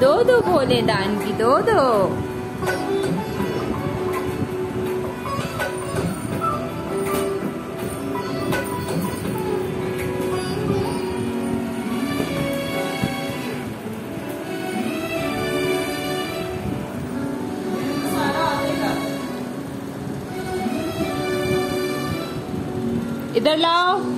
दो दो भोले दान की दो दो। इधर लाओ।